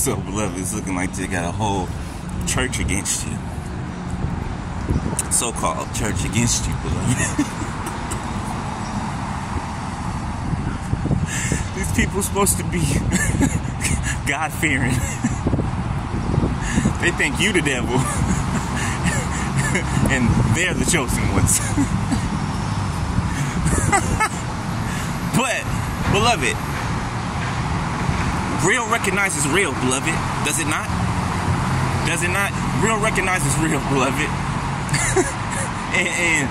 So, beloved, it's looking like they got a whole church against you. So called church against you, beloved. These people are supposed to be God fearing. they think you the devil. and they're the chosen ones. but, beloved, real recognizes real, beloved. Does it not? Does it not? Real recognizes real, beloved. and, and,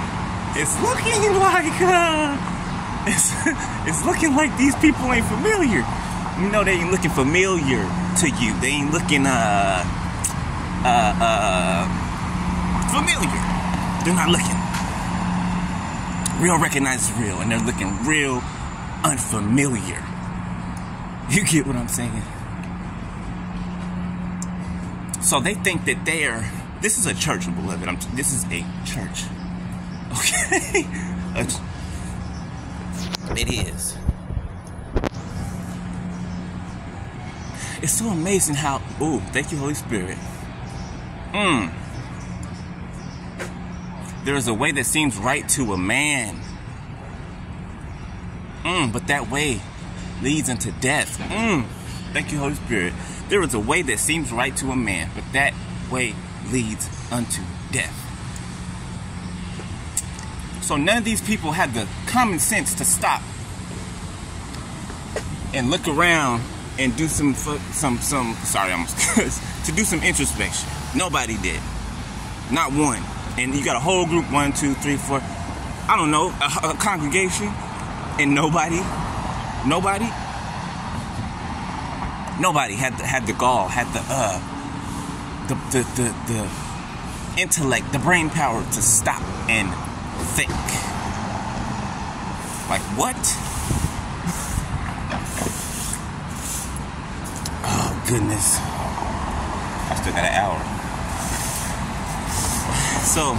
it's looking like uh, it's it's looking like these people ain't familiar. You know they ain't looking familiar to you. They ain't looking uh uh uh familiar. They're not looking. Real recognizes real, and they're looking real unfamiliar. You get what I'm saying? So they think that they're. This is a church, beloved. I'm, this is a church. Okay? it is. It's so amazing how. Ooh, thank you, Holy Spirit. Mmm. There is a way that seems right to a man. Mmm, but that way leads into death. Mmm. Thank you, Holy Spirit. There is a way that seems right to a man, but that way leads unto death. So none of these people had the common sense to stop and look around and do some some some sorry I'm to do some introspection. Nobody did. Not one. And you got a whole group one, two, three, four. I don't know a, a congregation, and nobody, nobody, nobody had the, had the gall, had the uh, the the the, the intellect, the brain power to stop and think. Like what? Oh goodness. I still got an hour. So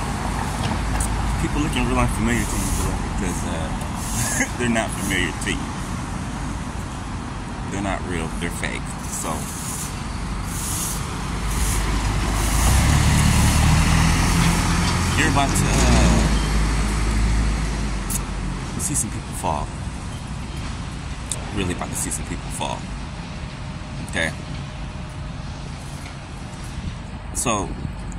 people looking real unfamiliar to you because uh, they're not familiar to you. They're not real, they're fake. So you're about to uh, see some people fall. Really about to see some people fall. Okay. So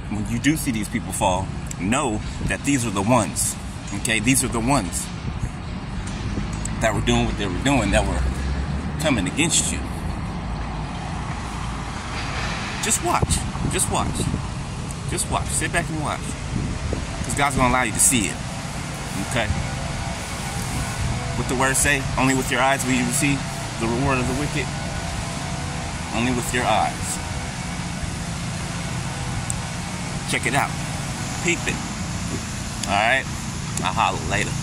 when you do see these people fall, know that these are the ones. Okay, these are the ones that were doing what they were doing, that were coming against you. Just watch. Just watch. Just watch. Sit back and watch. Because God's going to allow you to see it. Okay? What the word say? Only with your eyes will you see the reward of the wicked. Only with your eyes. Check it out. Peep it. Alright? I'll holler later.